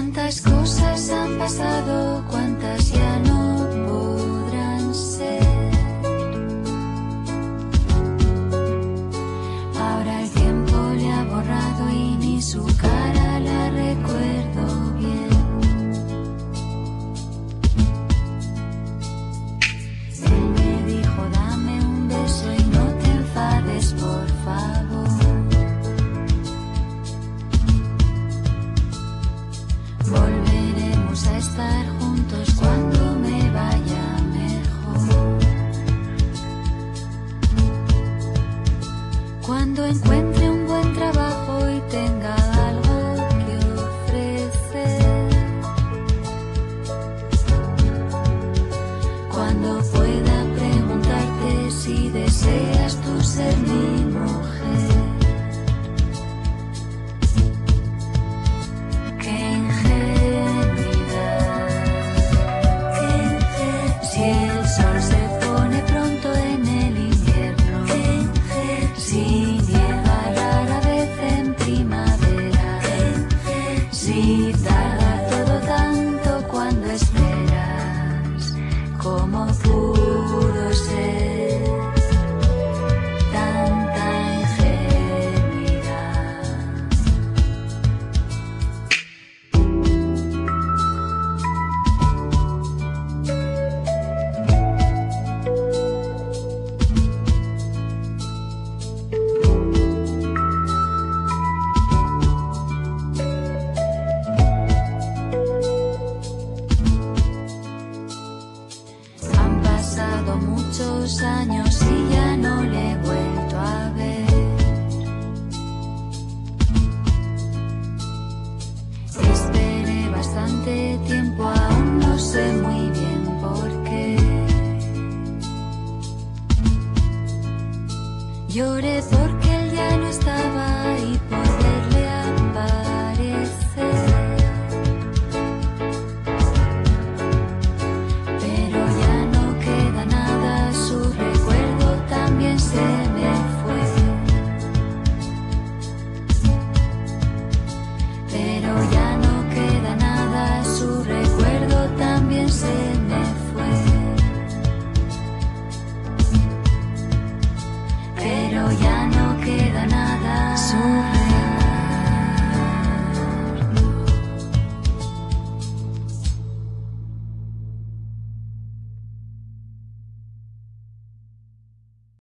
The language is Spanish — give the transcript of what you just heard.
Cuántas cosas han pasado, cuántas ya no podrán ser. Ahora el tiempo le ha borrado y ni su cara la recuerda. Encuentre un buen trabajo y tenga flor. Años y ya no le he vuelto a ver. Esperé bastante tiempo, aún no sé muy bien por qué. Lloré porque